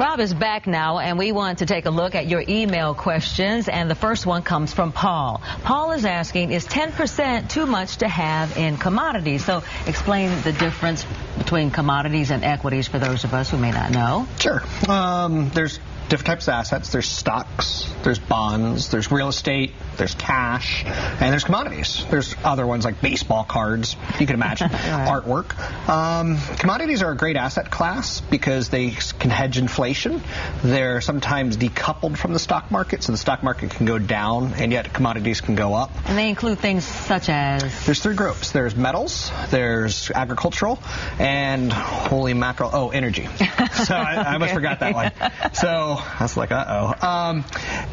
Rob is back now, and we want to take a look at your email questions. And the first one comes from Paul. Paul is asking, is 10% too much to have in commodities? So explain the difference between commodities and equities for those of us who may not know. Sure. Um, there's different types of assets. There's stocks, there's bonds, there's real estate, there's cash, and there's commodities. There's other ones like baseball cards, you can imagine, artwork. Um, commodities are a great asset class because they can hedge inflation. They're sometimes decoupled from the stock market, so the stock market can go down, and yet commodities can go up. And they include things such as? There's three groups. There's metals, there's agricultural, and holy mackerel, oh, energy. so I, I almost forgot that one. So that's like, uh-oh. Um,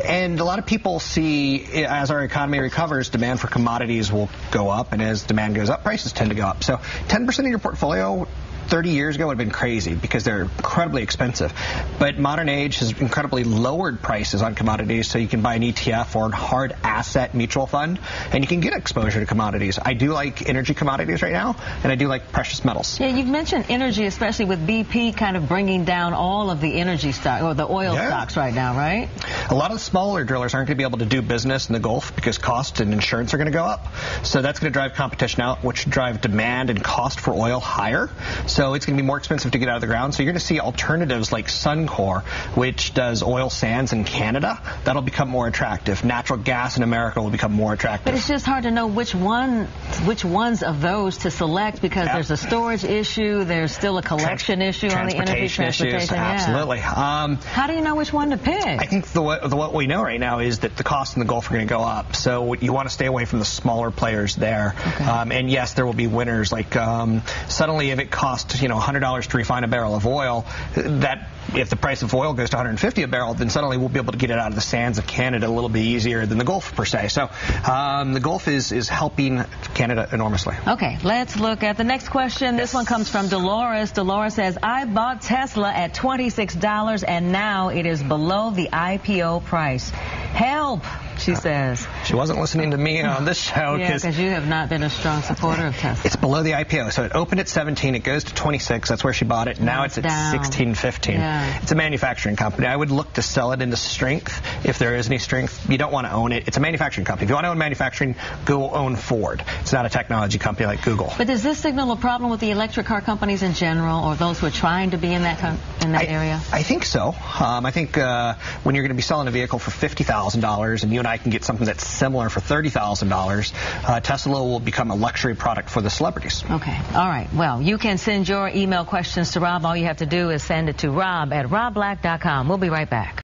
and a lot of people see, as our economy recovers, demand for commodities will go up, and as demand goes up, prices tend to go up. So 10% of your portfolio 30 years ago would have been crazy because they're incredibly expensive. But modern age has incredibly lowered prices on commodities, so you can buy an ETF or a hard asset mutual fund, and you can get exposure to commodities. I do like energy commodities right now, and I do like precious metals. Yeah, you've mentioned energy, especially with BP kind of bringing down all of the energy stock or the oil yeah. stocks right now, right? A lot of the smaller drillers aren't going to be able to do business in the Gulf because costs and insurance are going to go up. So that's going to drive competition out, which drive demand and cost for oil higher. So it's going to be more expensive to get out of the ground. So you're going to see alternatives like Suncor, which does oil sands in Canada. That'll become more attractive. Natural gas in America will become more attractive. But it's just hard to know which one, which ones of those to select because there's a storage issue. There's still a collection Trans issue on the energy transportation. Issues, yeah. Absolutely. Um, How do you know which one to pick? I think the, the, what we know right now is that the costs in the Gulf are going to go up. So you want to stay away from the smaller players there. Okay. Um, and yes, there will be winners. Like um, suddenly, if it costs you know $100 to refine a barrel of oil, that if the price of oil goes to 150 a barrel, then suddenly we'll be able to get it out of the sands of Canada a little bit easier than the Gulf per se. So um, the Gulf is is helping Canada enormously. Okay, let's look at the next question. This one comes from Dolores. Dolores says, "I bought Tesla at $26 and now it is below the IPO price. Help!" She says. She wasn't listening to me on this show. yeah, because you have not been a strong supporter of Tesla. It's below the IPO. So it opened at 17. It goes to 26. That's where she bought it. Now, now it's, it's at 16, 15. Yeah. It's a manufacturing company. I would look to sell it into strength if there is any strength. You don't want to own it. It's a manufacturing company. If you want to own manufacturing, go own Ford. It's not a technology company like Google. But does this signal a problem with the electric car companies in general or those who are trying to be in that, in that I, area? I think so. Um, I think uh, when you're going to be selling a vehicle for $50,000 and you and I can get something that's similar for $30,000, uh, Tesla will become a luxury product for the celebrities. Okay. All right. Well, you can send your email questions to Rob. All you have to do is send it to rob at robblack.com. We'll be right back.